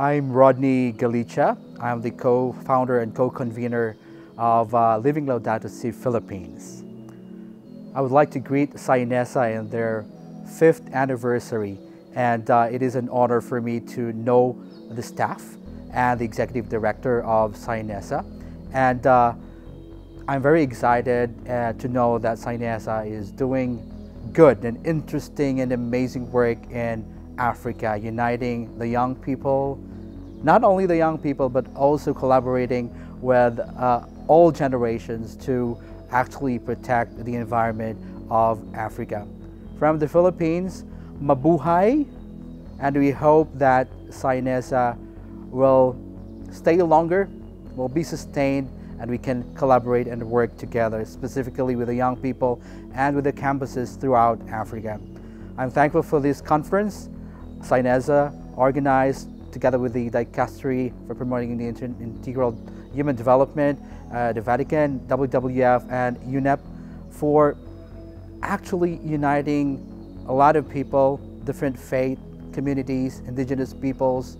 I'm Rodne Galicha. I'm the co-founder and co-convener of uh, Living Laudato Si Philippines. I would like to greet CYNESA in their fifth anniversary and uh, it is an honor for me to know the staff and the executive director of CYNESA and uh, I'm very excited uh, to know that CYNESA is doing good and interesting and amazing work in Africa, uniting the young people, not only the young people, but also collaborating with uh, all generations to actually protect the environment of Africa. From the Philippines, mabuhay, and we hope that CYNESA will stay longer, will be sustained, and we can collaborate and work together, specifically with the young people and with the campuses throughout Africa. I'm thankful for this conference. CYNESA organized together with the Dicastery for promoting the integral human development, uh, the Vatican, WWF, and UNEP for actually uniting a lot of people, different faith, communities, indigenous peoples,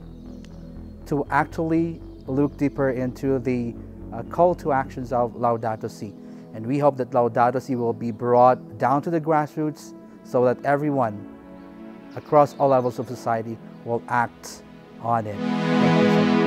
to actually look deeper into the uh, call to actions of Laudato Si. And we hope that Laudato Si will be brought down to the grassroots so that everyone across all levels of society will act on it.